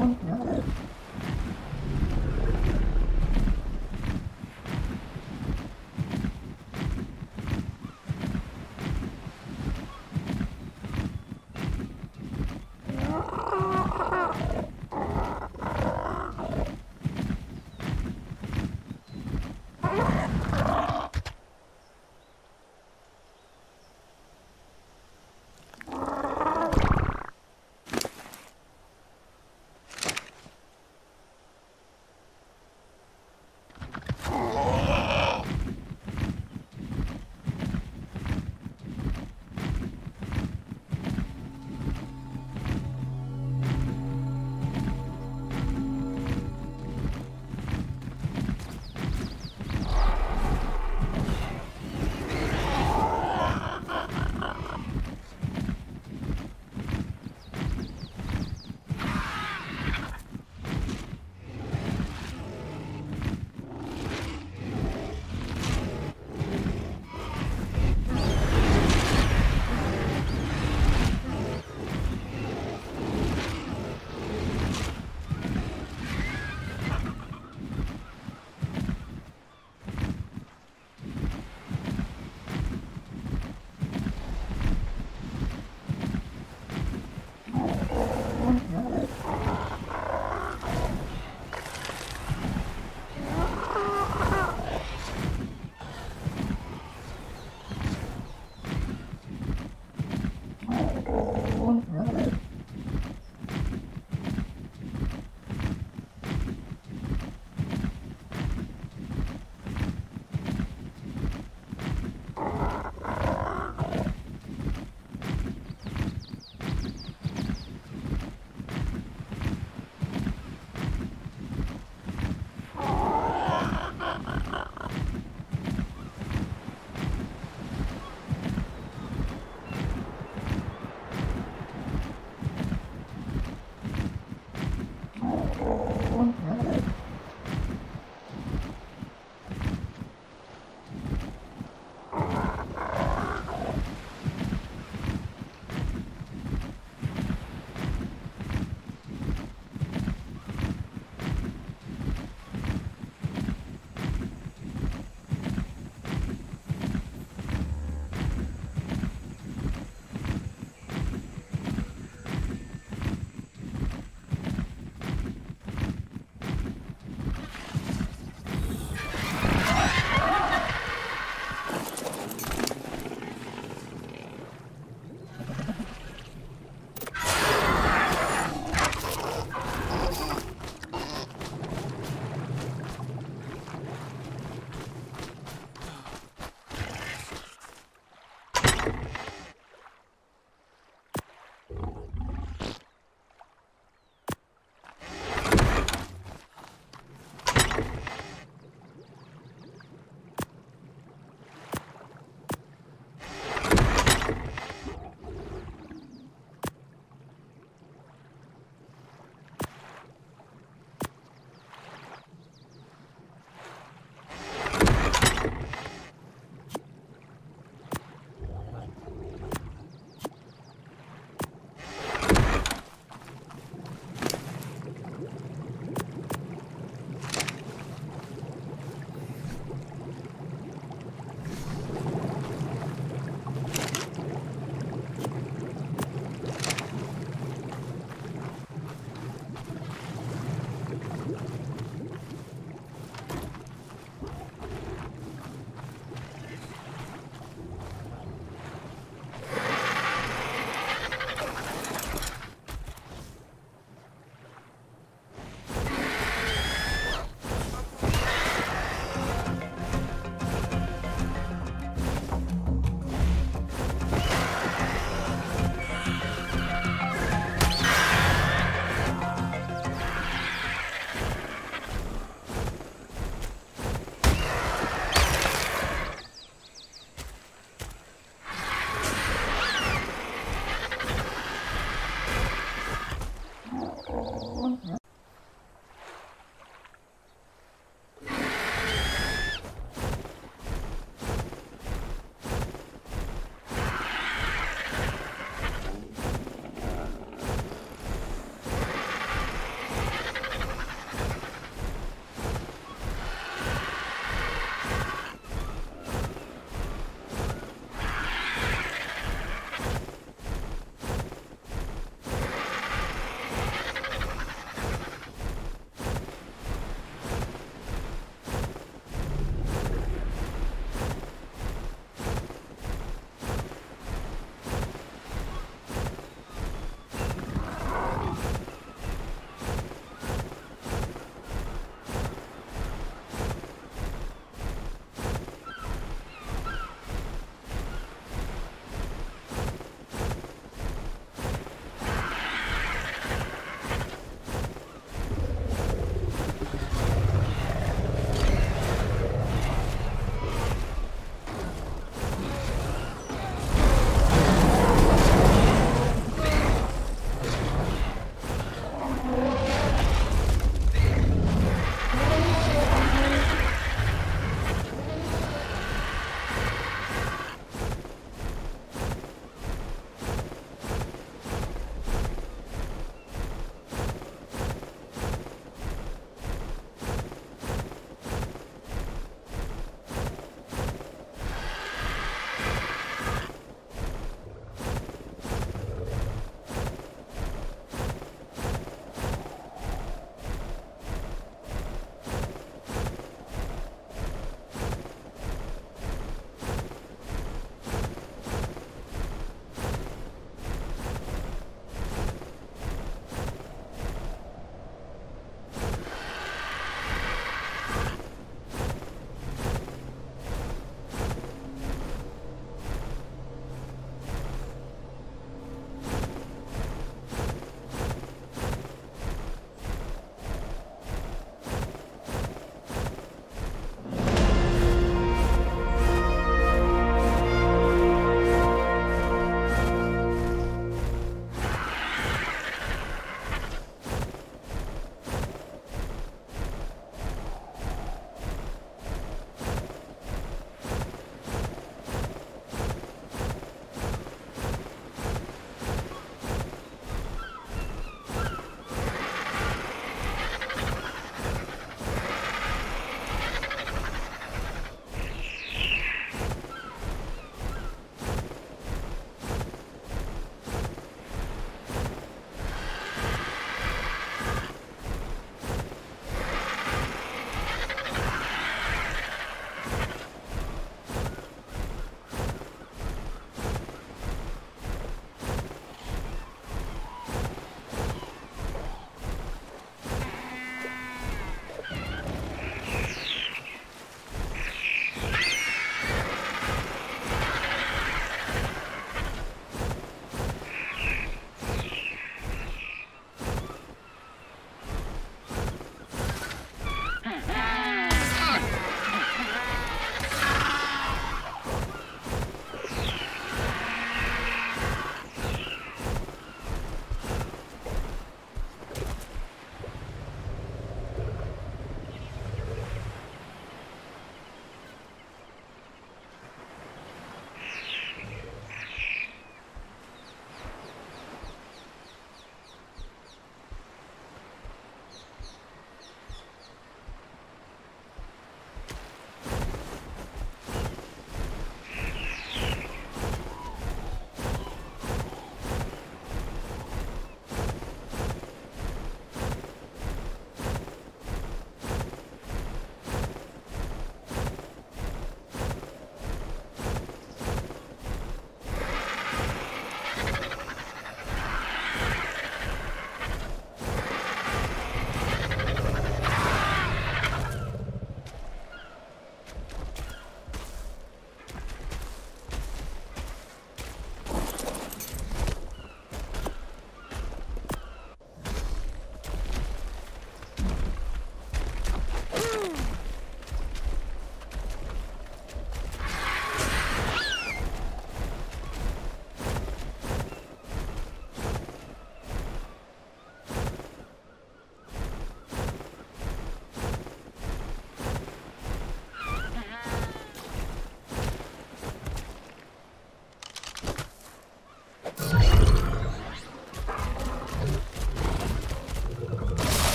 one.